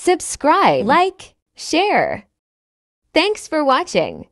subscribe, like, share. Thanks for watching.